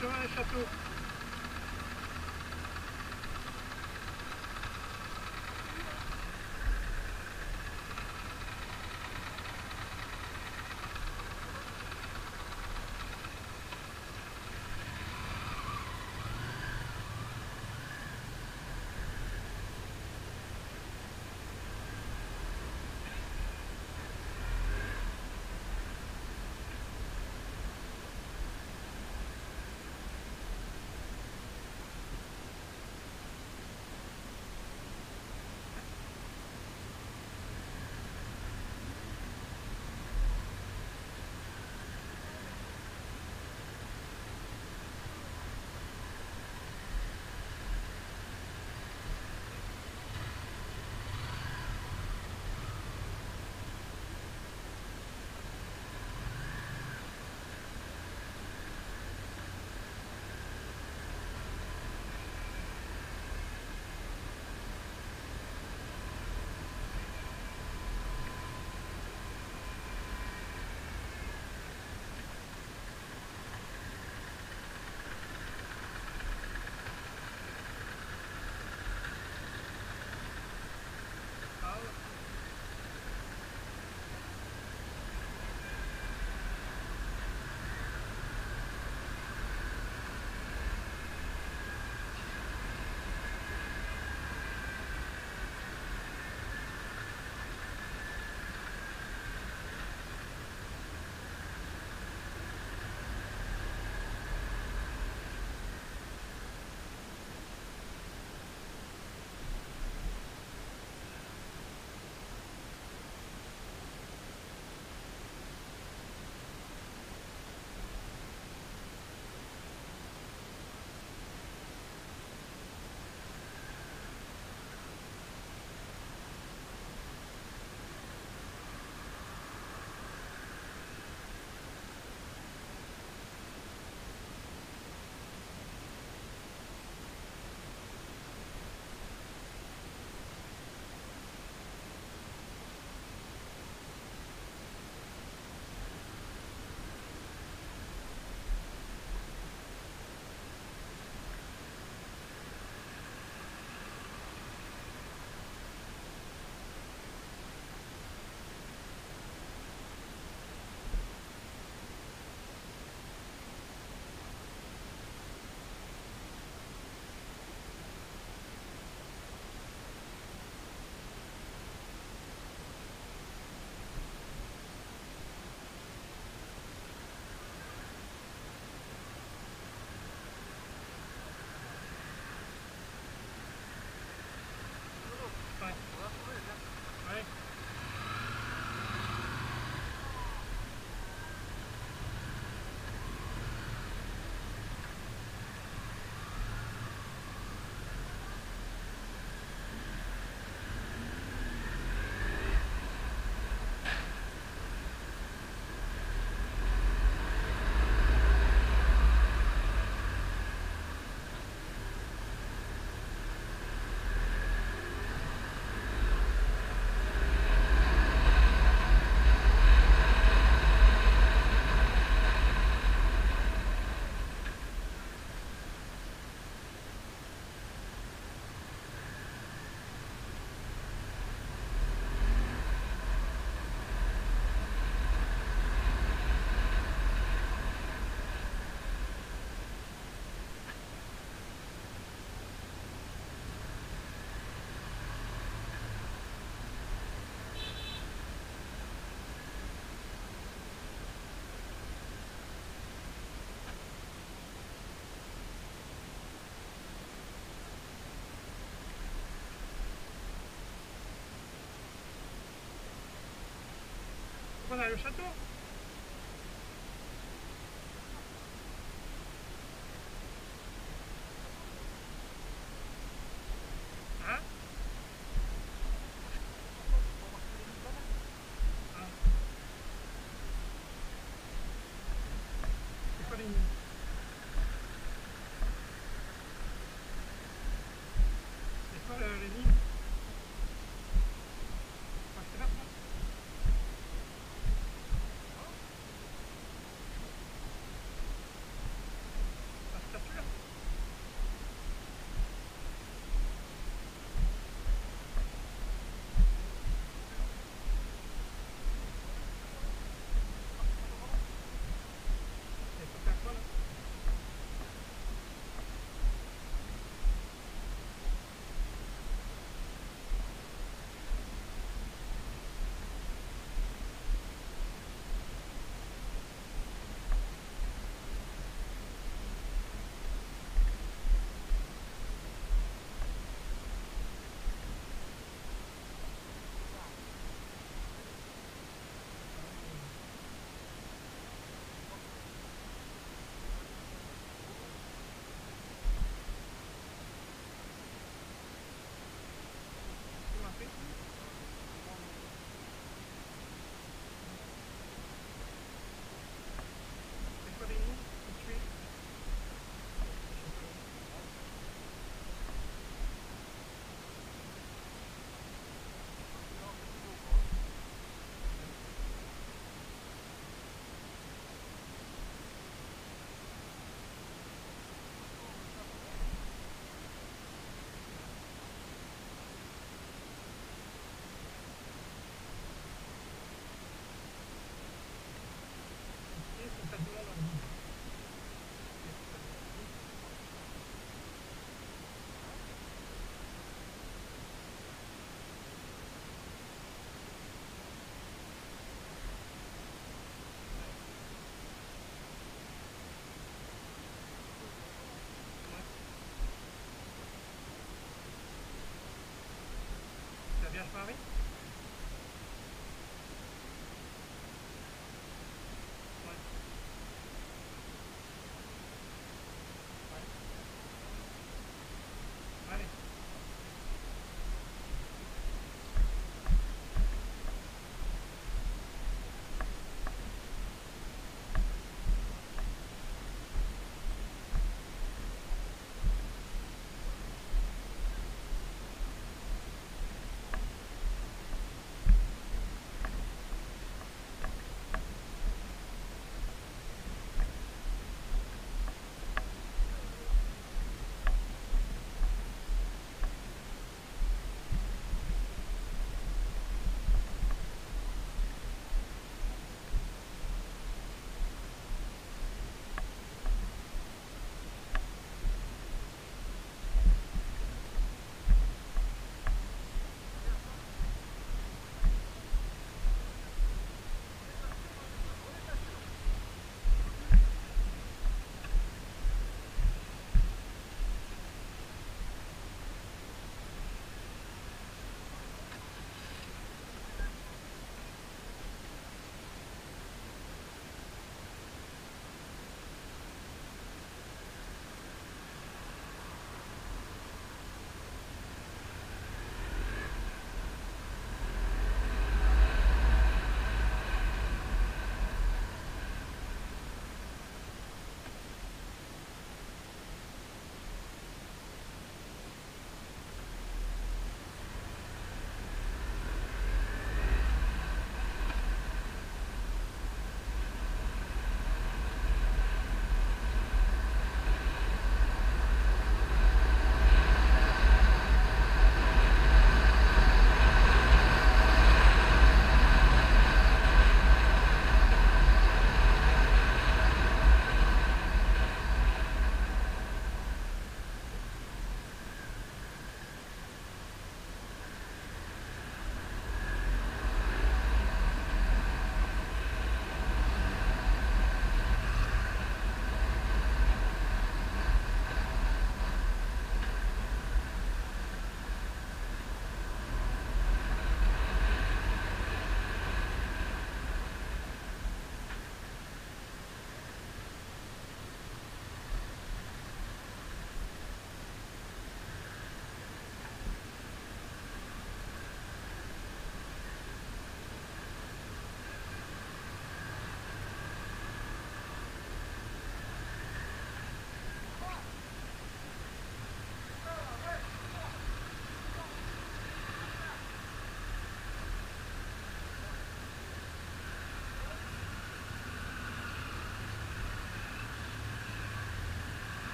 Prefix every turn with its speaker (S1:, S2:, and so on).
S1: ce chemin est le château. Robbie?